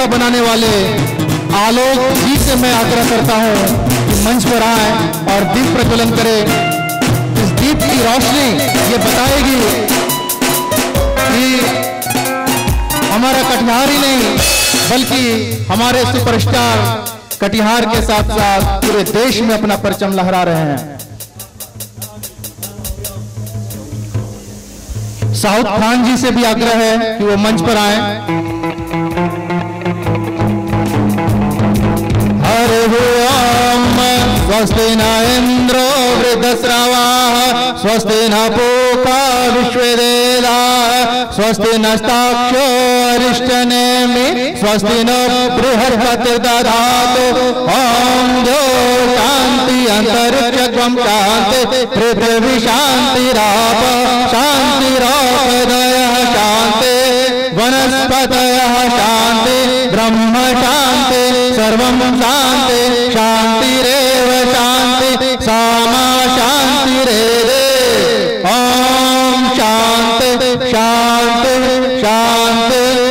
रूपरेखा बनाने वाले आलोक जी से मैं आग्रह करता हूँ कि मंच पर आए और दीप प्रज्वलन करें। इस दीप की रोशनी ये बताएगी कि हमारा कटिहार ही नहीं, बल्कि हमारे सुपरस्टार कटिहार के साथ साथ पूरे देश में अपना परचम लहरा रहे हैं। साउथ खान जी से भी आग्रह है कि वो मंच पर आए। स्वस्ति न इंद्रो वृद्धस्रवा, स्वस्ति न पूका विश्ववेदा स्वस्ति नस्ताक्षो अरिष्टनेमि, स्वस्ति न बृहस्पतिर्दधातु। ओम जो शांति अंतरिक्षम शांति पृथ्वी शांतिराप शांतिरोपदय शांति वनस्पतयः शांति ब्रह्म शांति सर्वं शांति शांति शांति रे रे। शान्त शांत शांत शांत